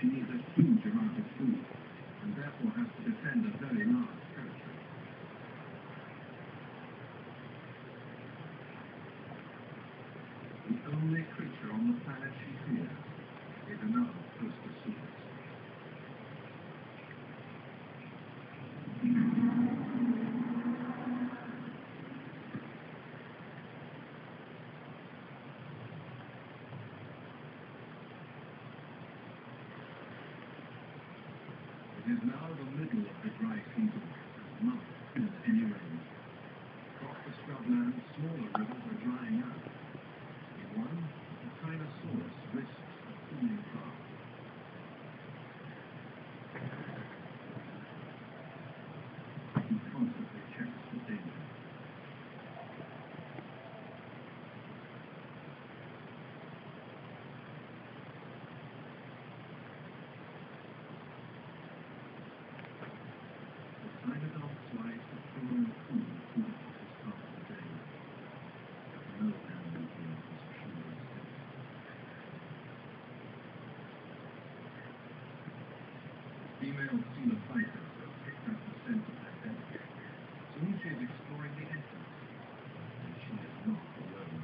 she needs a huge amount of food, and therefore has to defend a very large territory. The only creature on the planet she fears is another Postosuchus. It is now the middle of the dry season, not in any rain. Across the scrubland, smaller Female Coelophysis has picked up the scent of their. Soon she is exploring the entrance, and she is not alone.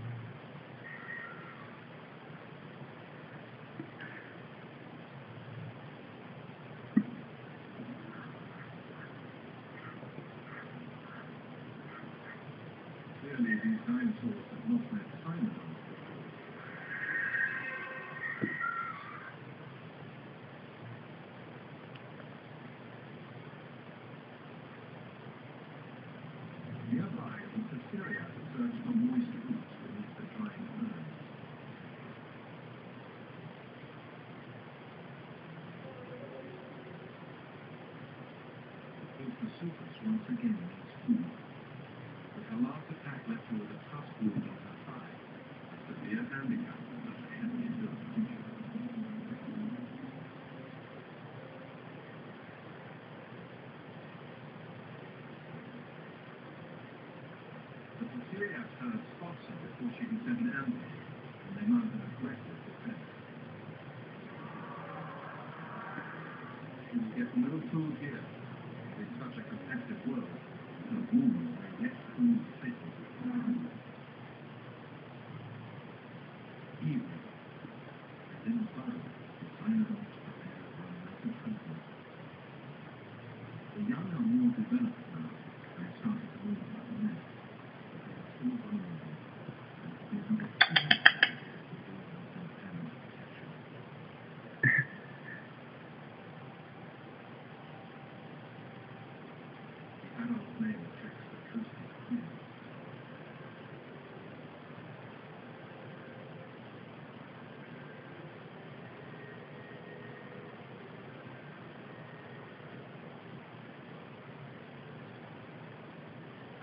Clearly, these dinosaurs have not met Cynodonts before. Nearby, She will get no food here. In such a competitive world, her wounds may yet prove fatal. Even in the burrow, the Cynodonts prepare for a massive hunting. The young are more developed now and have started to move about the nest, but they are still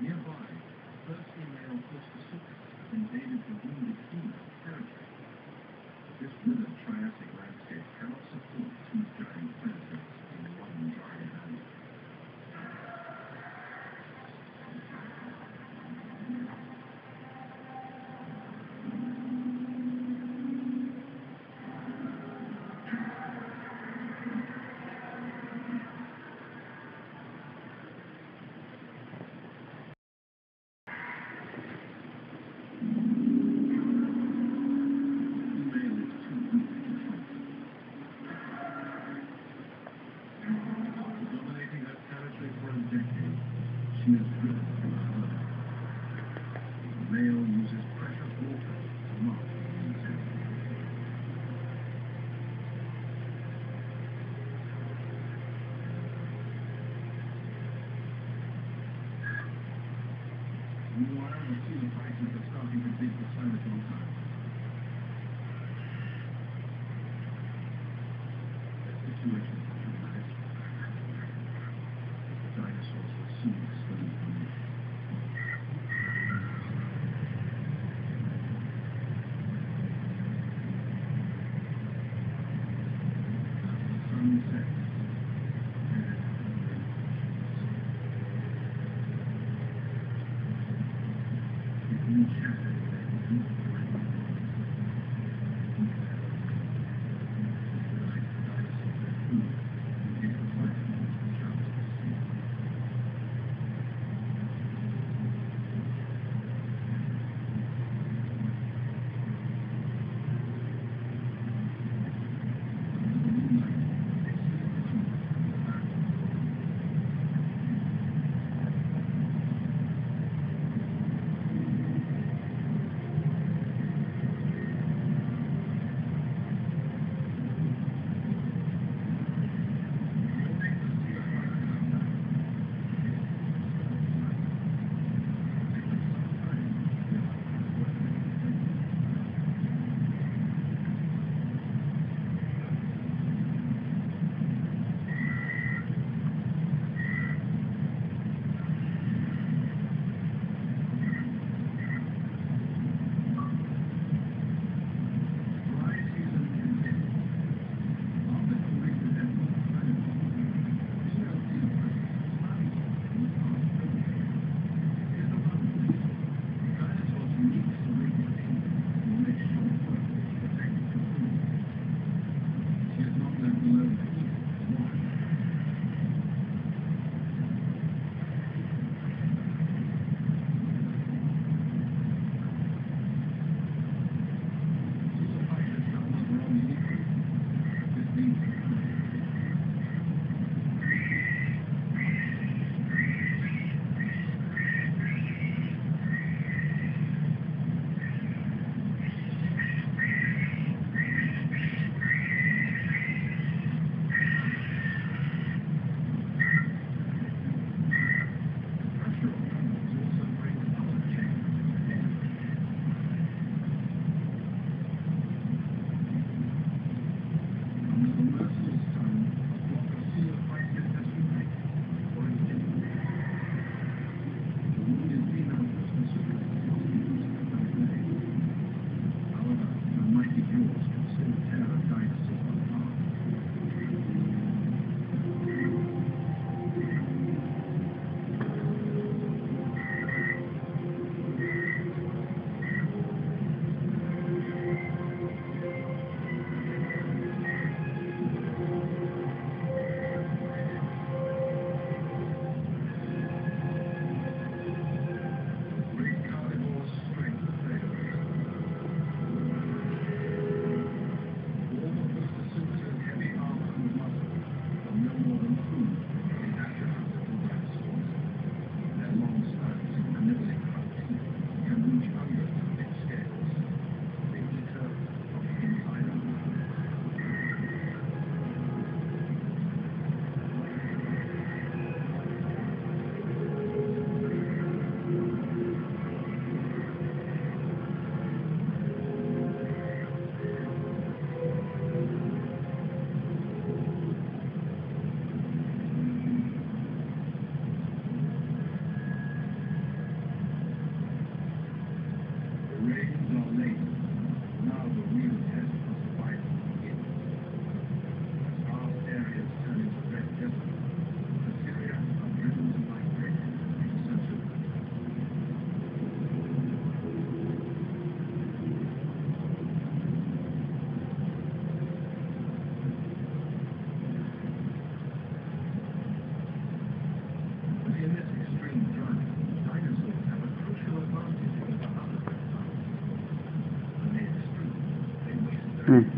Nearby, a thirsty male has invaded the wounded female territory. This withered Triassic landscape cannot support two giant predators in one dry valley. Female is too weak to fight. After dominating her territory for a decade, she is driven from her home. The male uses precious water to mark his territory. Meanwhile, the fuel prices are starting to beat the Cybertron time. The situation dinosaurs will soon explode from the sun sets. I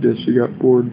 guess she got bored.